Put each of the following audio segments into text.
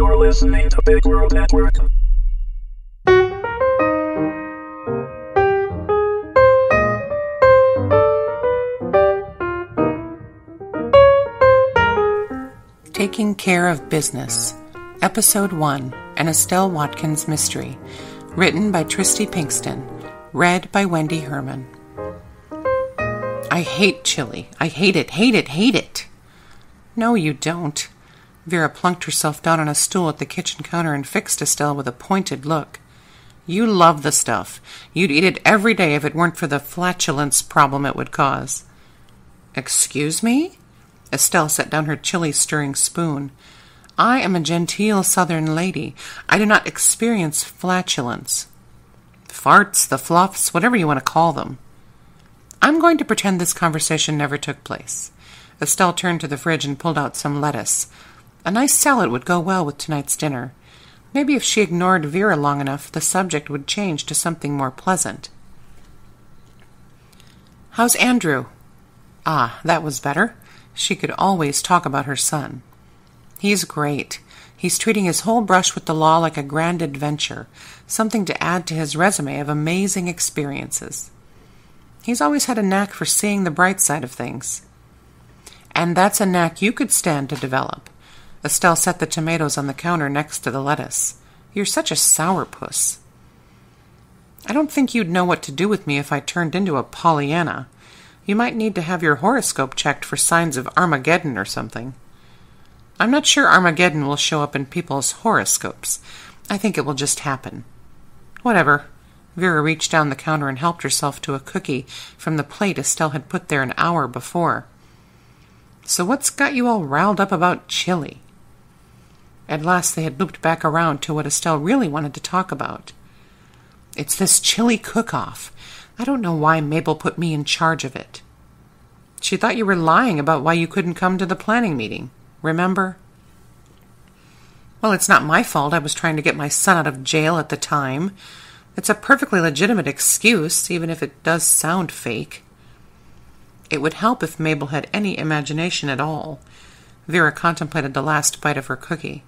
You're listening to Big World Network. Taking Care of Business, Episode 1 An Estelle Watkins Mystery, written by Tristi Pinkston, read by Wendy Herman. I hate chili. I hate it, hate it, hate it. No, you don't. Vera plunked herself down on a stool at the kitchen counter and fixed Estelle with a pointed look. You love the stuff. You'd eat it every day if it weren't for the flatulence problem it would cause. Excuse me? Estelle set down her chili stirring spoon. I am a genteel southern lady. I do not experience flatulence. Farts, the fluffs, whatever you want to call them. I'm going to pretend this conversation never took place. Estelle turned to the fridge and pulled out some lettuce. A nice salad would go well with tonight's dinner. Maybe if she ignored Vera long enough, the subject would change to something more pleasant. How's Andrew? Ah, that was better. She could always talk about her son. He's great. He's treating his whole brush with the law like a grand adventure, something to add to his resume of amazing experiences. He's always had a knack for seeing the bright side of things. And that's a knack you could stand to develop. Estelle set the tomatoes on the counter next to the lettuce. You're such a sourpuss. I don't think you'd know what to do with me if I turned into a Pollyanna. You might need to have your horoscope checked for signs of Armageddon or something. I'm not sure Armageddon will show up in people's horoscopes. I think it will just happen. Whatever. Vera reached down the counter and helped herself to a cookie from the plate Estelle had put there an hour before. So what's got you all riled up about chili? At last they had looped back around to what Estelle really wanted to talk about. It's this chili cook-off. I don't know why Mabel put me in charge of it. She thought you were lying about why you couldn't come to the planning meeting. Remember? Well, it's not my fault. I was trying to get my son out of jail at the time. It's a perfectly legitimate excuse, even if it does sound fake. It would help if Mabel had any imagination at all. Vera contemplated the last bite of her cookie.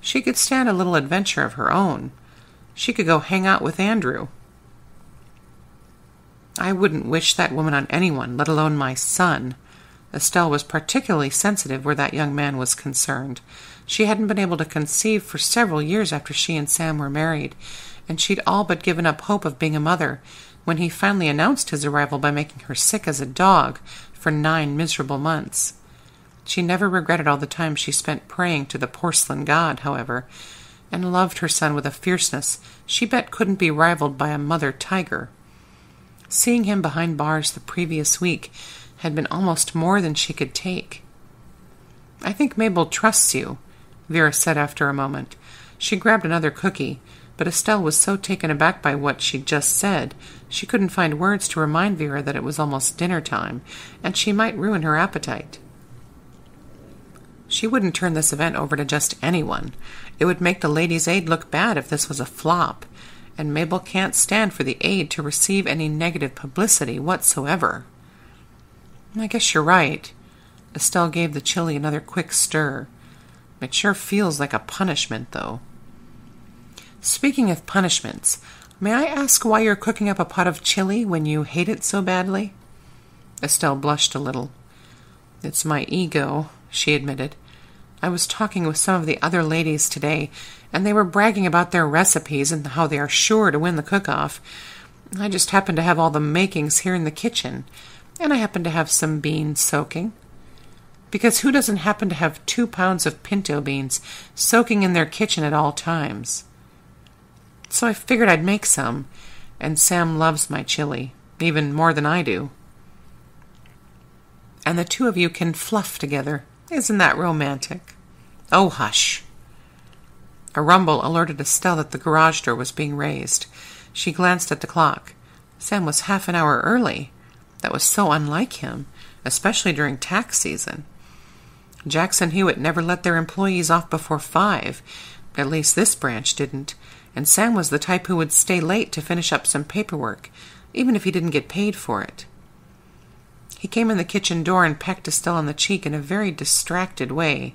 She could stand a little adventure of her own. She could go hang out with Andrew. I wouldn't wish that woman on anyone, let alone my son. Estelle was particularly sensitive where that young man was concerned. She hadn't been able to conceive for several years after she and Sam were married, and she'd all but given up hope of being a mother when he finally announced his arrival by making her sick as a dog for nine miserable months. She never regretted all the time she spent praying to the porcelain god, however, and loved her son with a fierceness she bet couldn't be rivaled by a mother tiger. Seeing him behind bars the previous week had been almost more than she could take. I think Mabel trusts you, Vera said after a moment. She grabbed another cookie, but Estelle was so taken aback by what she'd just said, she couldn't find words to remind Vera that it was almost dinner time, and she might ruin her appetite. She wouldn't turn this event over to just anyone. It would make the Ladies' Aid look bad if this was a flop, and Mabel can't stand for the aid to receive any negative publicity whatsoever. I guess you're right. Estelle gave the chili another quick stir. It sure feels like a punishment, though. Speaking of punishments, may I ask why you're cooking up a pot of chili when you hate it so badly? Estelle blushed a little. It's my ego, she admitted. I was talking with some of the other ladies today, and they were bragging about their recipes and how they are sure to win the cook off. I just happen to have all the makings here in the kitchen, and I happen to have some beans soaking. Because who doesn't happen to have two pounds of pinto beans soaking in their kitchen at all times? So I figured I'd make some, and Sam loves my chili, even more than I do. And the two of you can fluff together. Isn't that romantic? Oh, hush. A rumble alerted Estelle that the garage door was being raised. She glanced at the clock. Sam was half an hour early. That was so unlike him, especially during tax season. Jackson Hewitt never let their employees off before five. At least this branch didn't. And Sam was the type who would stay late to finish up some paperwork, even if he didn't get paid for it. He came in the kitchen door and pecked Estelle on the cheek in a very distracted way.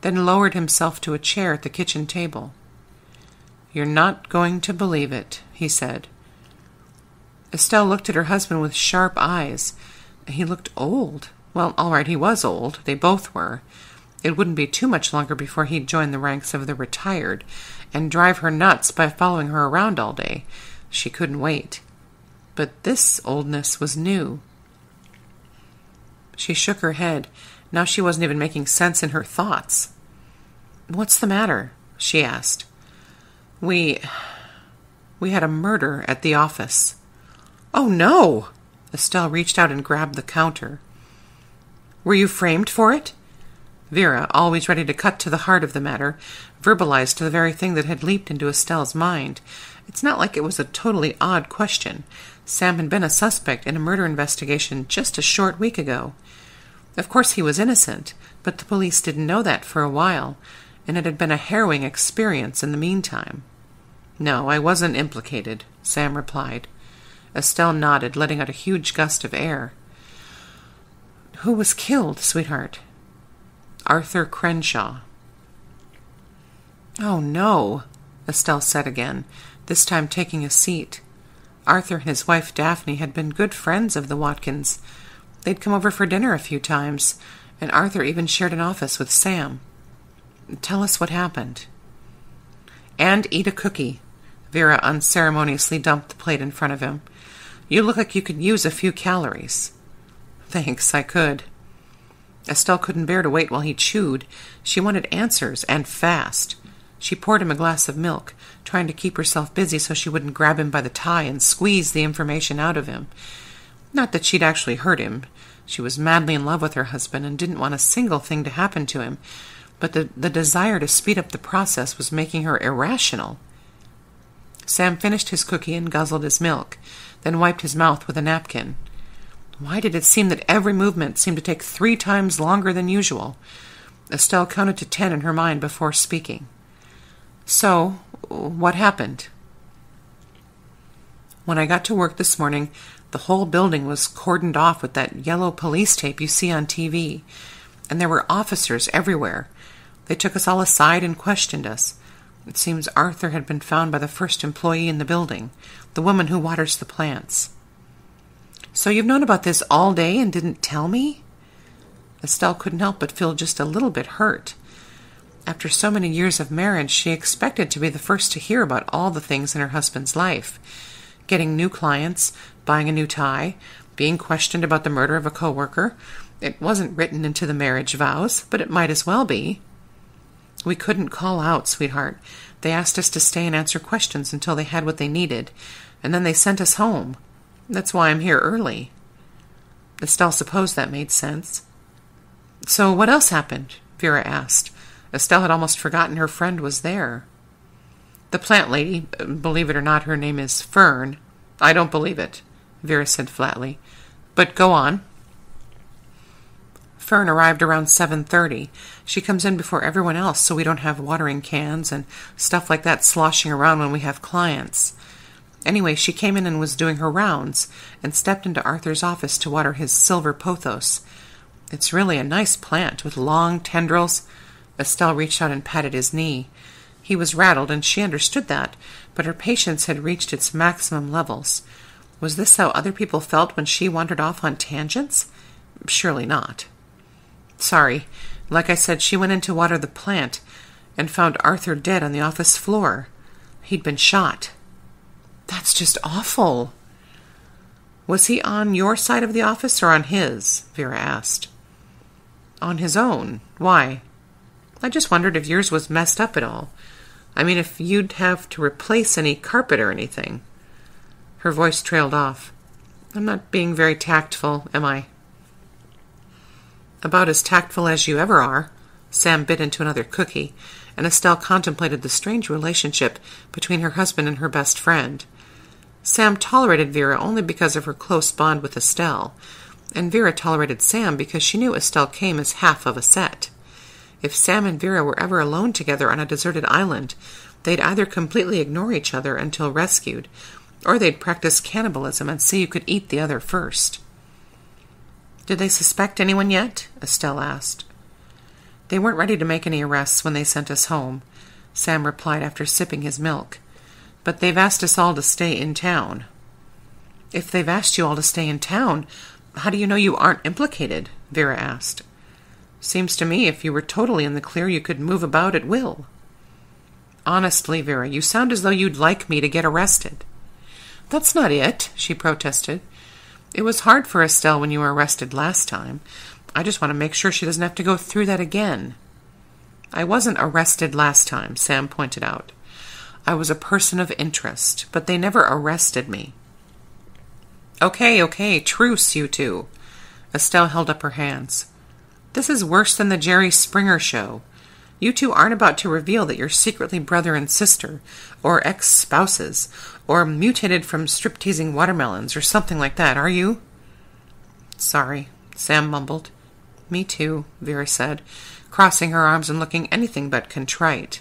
then lowered himself to a chair at the kitchen table. You're not going to believe it, he said. Estelle looked at her husband with sharp eyes. He looked old. Well, all right, he was old. They both were. It wouldn't be too much longer before he'd join the ranks of the retired and drive her nuts by following her around all day. She couldn't wait. But this oldness was new. She shook her head. Now she wasn't even making sense in her thoughts. What's the matter? she asked. We. We had a murder at the office. Oh, no! Estelle reached out and grabbed the counter. Were you framed for it? Vera, always ready to cut to the heart of the matter, verbalized to the very thing that had leaped into Estelle's mind. It's not like it was a totally odd question. Sam had been a suspect in a murder investigation just a short week ago. Of course, he was innocent, but the police didn't know that for a while, and it had been a harrowing experience in the meantime. No, I wasn't implicated, Sam replied. Estelle nodded, letting out a huge gust of air. Who was killed, sweetheart? Arthur Crenshaw. Oh, no, Estelle said again, this time taking a seat. Arthur and his wife Daphne had been good friends of the Watkins. They'd come over for dinner a few times, and Arthur even shared an office with Sam. Tell us what happened. And eat a cookie. Vera unceremoniously dumped the plate in front of him. You look like you could use a few calories. Thanks, I could. Estelle couldn't bear to wait while he chewed. She wanted answers, and fast. She poured him a glass of milk, trying to keep herself busy so she wouldn't grab him by the tie and squeeze the information out of him. Not that she'd actually hurt him. She was madly in love with her husband and didn't want a single thing to happen to him, but the, the desire to speed up the process was making her irrational. Sam finished his cookie and guzzled his milk, then wiped his mouth with a napkin. Why did it seem that every movement seemed to take three times longer than usual? Estelle counted to ten in her mind before speaking. So, what happened? When I got to work this morning, the whole building was cordoned off with that yellow police tape you see on TV, and there were officers everywhere. They took us all aside and questioned us. It seems Arthur had been found by the first employee in the building, the woman who waters the plants. So you've known about this all day and didn't tell me? Estelle couldn't help but feel just a little bit hurt. After so many years of marriage, she expected to be the first to hear about all the things in her husband's life getting new clients, buying a new tie, being questioned about the murder of a coworker. It wasn't written into the marriage vows, but it might as well be. We couldn't call out, sweetheart. They asked us to stay and answer questions until they had what they needed, and then they sent us home. That's why I'm here early. Estelle supposed that made sense. So what else happened? Vera asked. Estelle had almost forgotten her friend was there. The plant lady, believe it or not, her name is Fern. I don't believe it, Vera said flatly. But go on. Fern arrived around 7:30. She comes in before everyone else so we don't have watering cans and stuff like that sloshing around when we have clients. Anyway, she came in and was doing her rounds and stepped into Arthur's office to water his silver pothos. It's really a nice plant with long tendrils. Estelle reached out and patted his knee. He was rattled, and she understood that, but her patience had reached its maximum levels. Was this how other people felt when she wandered off on tangents? Surely not. Sorry. Like I said, she went in to water the plant and found Arthur dead on the office floor. He'd been shot. That's just awful. Was he on your side of the office or on his? Vera asked. On his own. Why? I just wondered if yours was messed up at all. I mean, if you'd have to replace any carpet or anything. Her voice trailed off. I'm not being very tactful, am I? About as tactful as you ever are. Sam bit into another cookie, and Estelle contemplated the strange relationship between her husband and her best friend. Sam tolerated Vera only because of her close bond with Estelle, and Vera tolerated Sam because she knew Estelle came as half of a set. If Sam and Vera were ever alone together on a deserted island, they'd either completely ignore each other until rescued, or they'd practice cannibalism and see who could eat the other first. Did they suspect anyone yet? Estelle asked. They weren't ready to make any arrests when they sent us home, Sam replied after sipping his milk. But they've asked us all to stay in town. If they've asked you all to stay in town, how do you know you aren't implicated? Vera asked. Seems to me if you were totally in the clear, you could move about at will. Honestly, Vera, you sound as though you'd like me to get arrested. That's not it, she protested. It was hard for Estelle when you were arrested last time. I just want to make sure she doesn't have to go through that again. I wasn't arrested last time, Sam pointed out. I was a person of interest, but they never arrested me. Okay, okay, truce, you two. Estelle held up her hands. This is worse than the Jerry Springer show. You two aren't about to reveal that you're secretly brother and sister, or ex spouses, or mutated from strip teasing watermelons, or something like that, are you? Sorry, Sam mumbled. Me too, Vera said, crossing her arms and looking anything but contrite.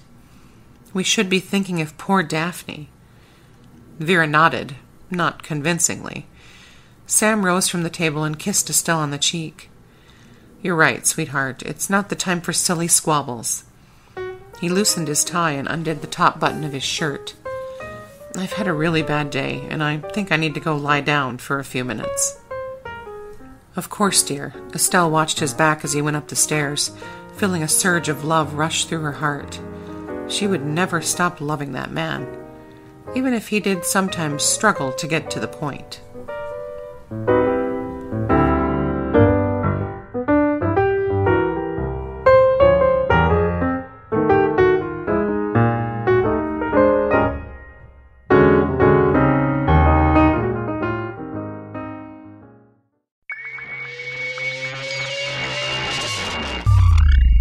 We should be thinking of poor Daphne. Vera nodded, not convincingly. Sam rose from the table and kissed Estelle on the cheek. You're right, sweetheart. It's not the time for silly squabbles. He loosened his tie and undid the top button of his shirt. I've had a really bad day, and I think I need to go lie down for a few minutes. Of course, dear. Estelle watched his back as he went up the stairs, feeling a surge of love rush through her heart. She would never stop loving that man, even if he did sometimes struggle to get to the point.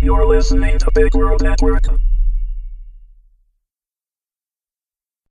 You're listening to Big World Network.